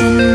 listen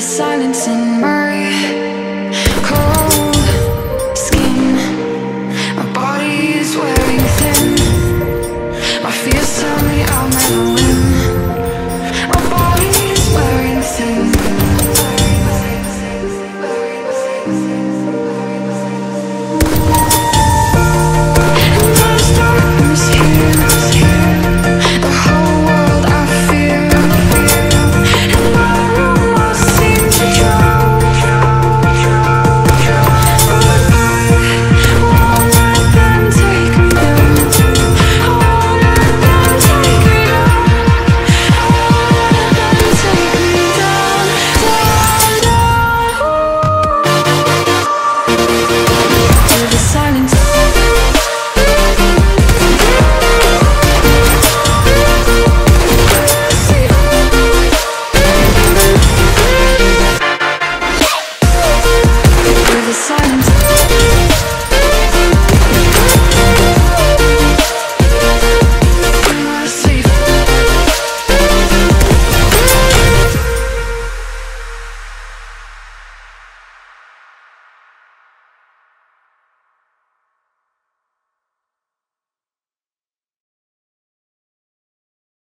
silence in my